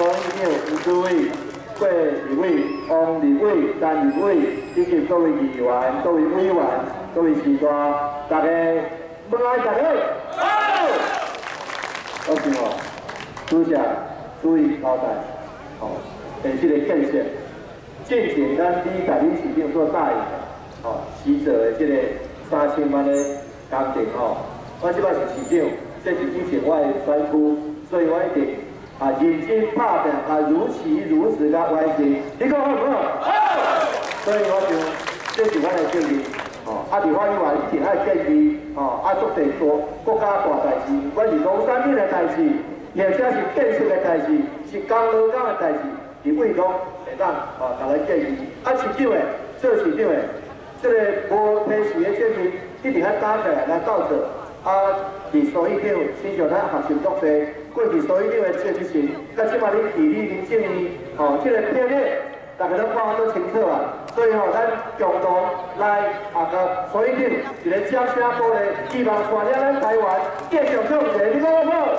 所以长吴主委、郭立委、王立委、陈立委以及各位议员、各位委员、各位市长，大家问爱大家好。我想哦，主席注意交代，哦，诶，这个建设，进前咱你甲恁市长做答应，哦，实做的这个三千万的工程吼，我即摆是市长，这是以前我的选区，所以我一定啊认真拍拼，啊如此如此的完成，你讲好唔好？好。所以我想，这是我的建议。哦，啊，伫我以外一定爱建议，哦，啊，做地多国家大代志，不管是农产品的代志，或者是建设的代志，是工劳工的代志，伫贵公会当哦，大家建议。啊，市长的做市长的，这个无批示的建议，一定要打起来来告责。啊，伫所以长，亲像咱学习国际，过去所以长的这一时，甲即摆伫地理林正义，哦，这个偏列。大家都看啊都清楚啊，所以吼，咱共同来啊个所以叫一个掌声鼓励，希望带领咱台湾继续向前，你讲好不好？